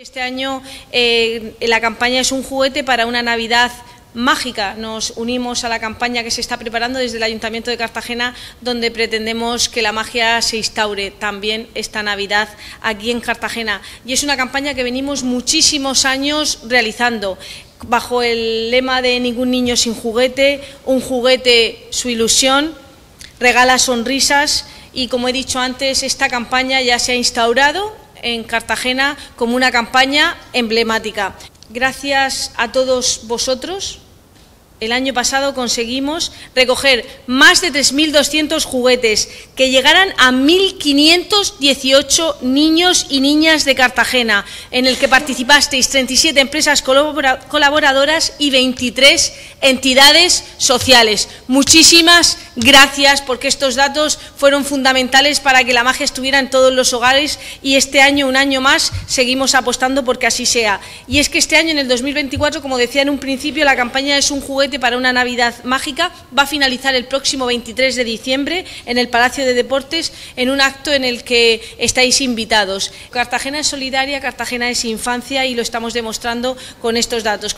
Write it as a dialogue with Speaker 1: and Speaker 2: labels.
Speaker 1: Este año eh, la campaña es un juguete para una Navidad mágica. Nos unimos a la campaña que se está preparando desde el Ayuntamiento de Cartagena, donde pretendemos que la magia se instaure también esta Navidad aquí en Cartagena. Y es una campaña que venimos muchísimos años realizando bajo el lema de ningún niño sin juguete, un juguete su ilusión, regala sonrisas y como he dicho antes, esta campaña ya se ha instaurado en Cartagena como una campaña emblemática. Gracias a todos vosotros el año pasado conseguimos recoger más de 3.200 juguetes que llegaran a 1.518 niños y niñas de Cartagena, en el que participasteis 37 empresas colaboradoras y 23 entidades sociales. Muchísimas gracias porque estos datos fueron fundamentales para que la magia estuviera en todos los hogares y este año, un año más, seguimos apostando porque así sea. Y es que este año, en el 2024, como decía en un principio, la campaña es un juguete para una Navidad mágica. Va a finalizar el próximo 23 de diciembre en el Palacio de Deportes en un acto en el que estáis invitados. Cartagena es solidaria, Cartagena es infancia y lo estamos demostrando con estos datos.